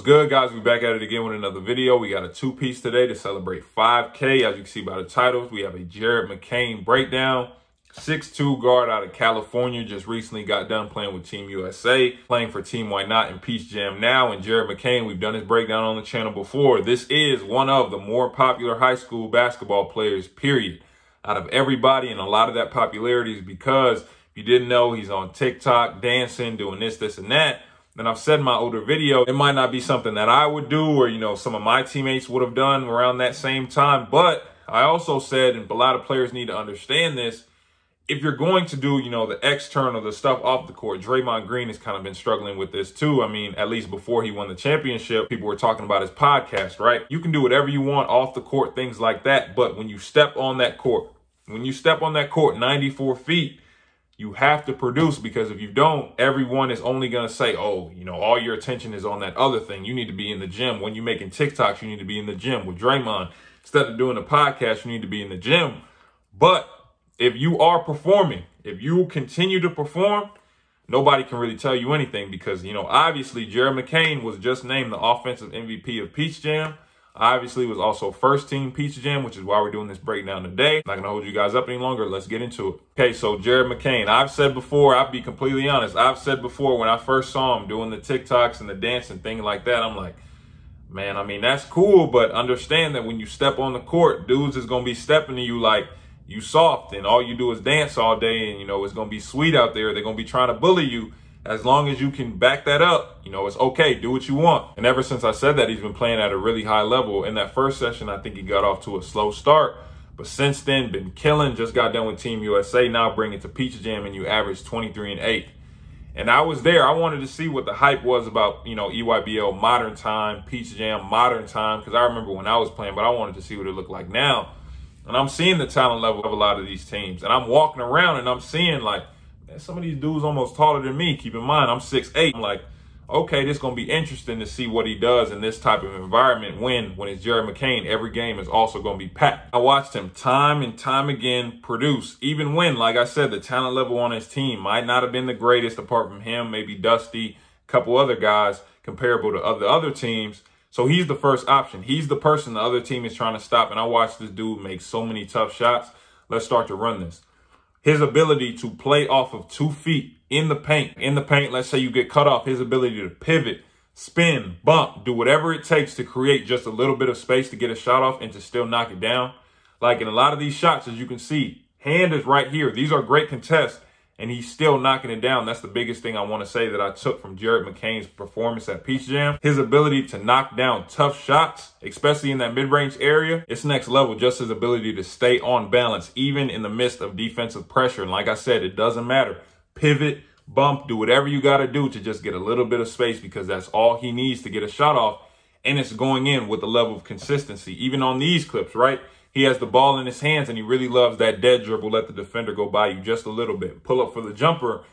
What's good, guys? We're back at it again with another video. We got a two-piece today to celebrate 5K. As you can see by the titles, we have a Jared McCain breakdown. 6'2 guard out of California, just recently got done playing with Team USA, playing for Team Why Not and Peach Jam now. And Jared McCain, we've done his breakdown on the channel before. This is one of the more popular high school basketball players, period. Out of everybody, and a lot of that popularity is because if you didn't know, he's on TikTok, dancing, doing this, this, and that and I've said in my older video, it might not be something that I would do or, you know, some of my teammates would have done around that same time. But I also said, and a lot of players need to understand this, if you're going to do, you know, the external, the stuff off the court, Draymond Green has kind of been struggling with this too. I mean, at least before he won the championship, people were talking about his podcast, right? You can do whatever you want off the court, things like that. But when you step on that court, when you step on that court 94 feet, you have to produce because if you don't, everyone is only going to say, oh, you know, all your attention is on that other thing. You need to be in the gym. When you're making TikToks, you need to be in the gym with Draymond. Instead of doing a podcast, you need to be in the gym. But if you are performing, if you continue to perform, nobody can really tell you anything because, you know, obviously Jared McCain was just named the offensive MVP of Peach Jam obviously was also first team Peach Jam, which is why we're doing this breakdown today. not gonna hold you guys up any longer. Let's get into it. Okay, so Jared McCain. I've said before, I'll be completely honest. I've said before when I first saw him doing the TikToks and the dance and thing like that, I'm like, man, I mean, that's cool, but understand that when you step on the court, dudes is gonna be stepping to you like you soft and all you do is dance all day and you know it's gonna be sweet out there. They're gonna be trying to bully you as long as you can back that up, you know, it's okay. Do what you want. And ever since I said that, he's been playing at a really high level. In that first session, I think he got off to a slow start. But since then, been killing. Just got done with Team USA. Now bring it to Peach Jam, and you average 23 and 8. And I was there. I wanted to see what the hype was about, you know, EYBL modern time, Peach Jam modern time, because I remember when I was playing, but I wanted to see what it looked like now. And I'm seeing the talent level of a lot of these teams. And I'm walking around and I'm seeing like – some of these dudes almost taller than me. Keep in mind, I'm 6'8". I'm like, okay, this is going to be interesting to see what he does in this type of environment when, when it's Jared McCain, every game is also going to be packed. I watched him time and time again produce, even when, like I said, the talent level on his team might not have been the greatest apart from him, maybe Dusty, a couple other guys comparable to other, other teams. So he's the first option. He's the person the other team is trying to stop. And I watched this dude make so many tough shots. Let's start to run this his ability to play off of two feet in the paint, in the paint, let's say you get cut off, his ability to pivot, spin, bump, do whatever it takes to create just a little bit of space to get a shot off and to still knock it down. Like in a lot of these shots, as you can see, hand is right here. These are great contests and he's still knocking it down. That's the biggest thing I want to say that I took from Jared McCain's performance at Peach Jam. His ability to knock down tough shots, especially in that mid-range area, it's next level. Just his ability to stay on balance, even in the midst of defensive pressure. And like I said, it doesn't matter. Pivot, bump, do whatever you got to do to just get a little bit of space because that's all he needs to get a shot off. And it's going in with a level of consistency, even on these clips, right? He has the ball in his hands and he really loves that dead dribble. Let the defender go by you just a little bit. Pull up for the jumper.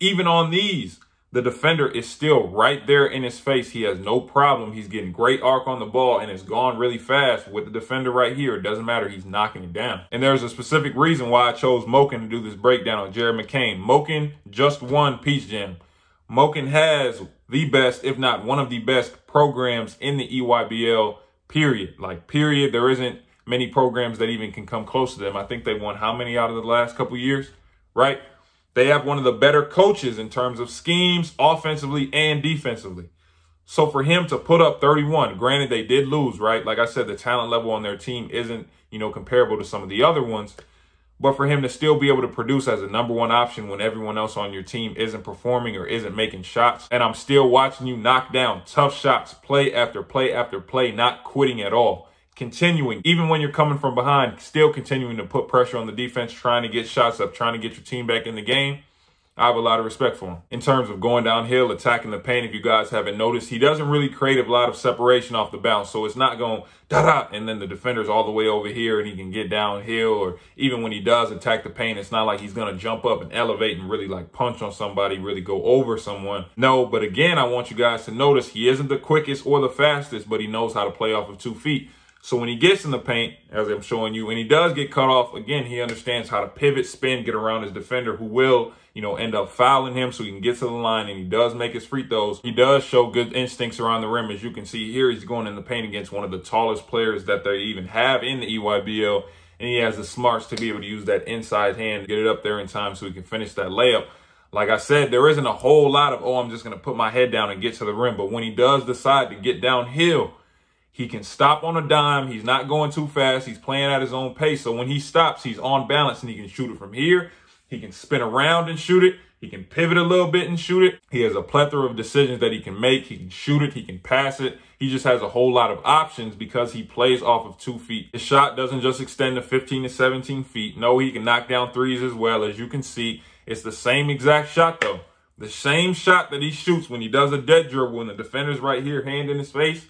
Even on these, the defender is still right there in his face. He has no problem. He's getting great arc on the ball and it's gone really fast with the defender right here. It doesn't matter. He's knocking it down. And there's a specific reason why I chose MoKan to do this breakdown on Jared McCain. MoKan just won Peach Jam. MoKan has the best, if not one of the best programs in the EYBL, period. Like, period. There isn't many programs that even can come close to them. I think they won how many out of the last couple years, right? They have one of the better coaches in terms of schemes, offensively and defensively. So for him to put up 31, granted they did lose, right? Like I said, the talent level on their team isn't, you know, comparable to some of the other ones. But for him to still be able to produce as a number one option when everyone else on your team isn't performing or isn't making shots, and I'm still watching you knock down tough shots, play after play after play, not quitting at all continuing, even when you're coming from behind, still continuing to put pressure on the defense, trying to get shots up, trying to get your team back in the game. I have a lot of respect for him. In terms of going downhill, attacking the paint, if you guys haven't noticed, he doesn't really create a lot of separation off the bounce. So it's not going da-da, and then the defender's all the way over here and he can get downhill. Or even when he does attack the paint, it's not like he's going to jump up and elevate and really like punch on somebody, really go over someone. No, but again, I want you guys to notice he isn't the quickest or the fastest, but he knows how to play off of two feet. So when he gets in the paint, as I'm showing you, when he does get cut off, again, he understands how to pivot, spin, get around his defender who will you know, end up fouling him so he can get to the line and he does make his free throws. He does show good instincts around the rim. As you can see here, he's going in the paint against one of the tallest players that they even have in the EYBL. And he has the smarts to be able to use that inside hand, to get it up there in time so he can finish that layup. Like I said, there isn't a whole lot of, oh, I'm just going to put my head down and get to the rim. But when he does decide to get downhill, he can stop on a dime. He's not going too fast. He's playing at his own pace. So when he stops, he's on balance and he can shoot it from here. He can spin around and shoot it. He can pivot a little bit and shoot it. He has a plethora of decisions that he can make. He can shoot it. He can pass it. He just has a whole lot of options because he plays off of two feet. His shot doesn't just extend to 15 to 17 feet. No, he can knock down threes as well. As you can see, it's the same exact shot though. The same shot that he shoots when he does a dead dribble when the defender's right here, hand in his face,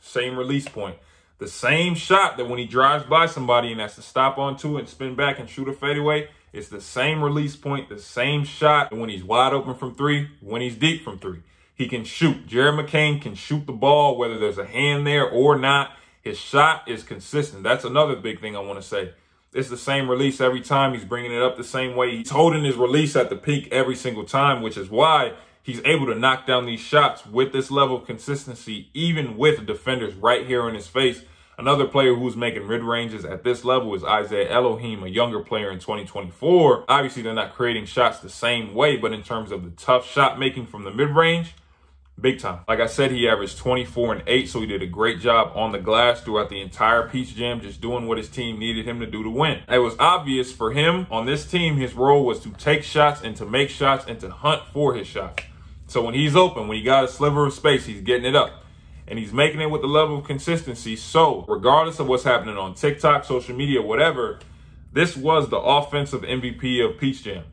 same release point. The same shot that when he drives by somebody and has to stop on two and spin back and shoot a fadeaway, it's the same release point, the same shot when he's wide open from three, when he's deep from three. He can shoot. Jared McCain can shoot the ball, whether there's a hand there or not. His shot is consistent. That's another big thing I want to say. It's the same release every time. He's bringing it up the same way. He's holding his release at the peak every single time, which is why he's able to knock down these shots with this level of consistency, even with defenders right here in his face. Another player who's making mid ranges at this level is Isaiah Elohim, a younger player in 2024. Obviously, they're not creating shots the same way, but in terms of the tough shot making from the mid range, big time. Like I said, he averaged 24 and 8, so he did a great job on the glass throughout the entire Peach Jam, just doing what his team needed him to do to win. It was obvious for him on this team, his role was to take shots and to make shots and to hunt for his shots. So when he's open, when he got a sliver of space, he's getting it up and he's making it with the level of consistency. So, regardless of what's happening on TikTok, social media, whatever, this was the offensive MVP of Peach Jam,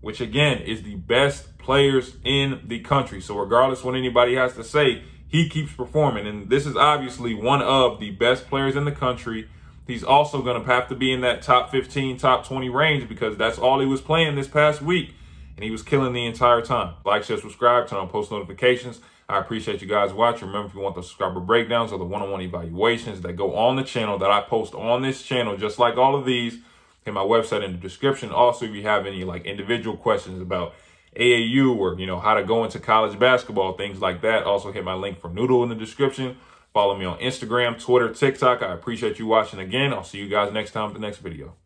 which again is the best players in the country. So, regardless what anybody has to say, he keeps performing. And this is obviously one of the best players in the country. He's also going to have to be in that top 15, top 20 range because that's all he was playing this past week. And he was killing the entire time. Like, share, subscribe, turn on post notifications. I appreciate you guys watching. Remember, if you want the subscriber breakdowns or the one-on-one evaluations that go on the channel that I post on this channel, just like all of these, hit my website in the description. Also, if you have any like individual questions about AAU or, you know, how to go into college basketball, things like that, also hit my link for Noodle in the description. Follow me on Instagram, Twitter, TikTok. I appreciate you watching again. I'll see you guys next time with the next video.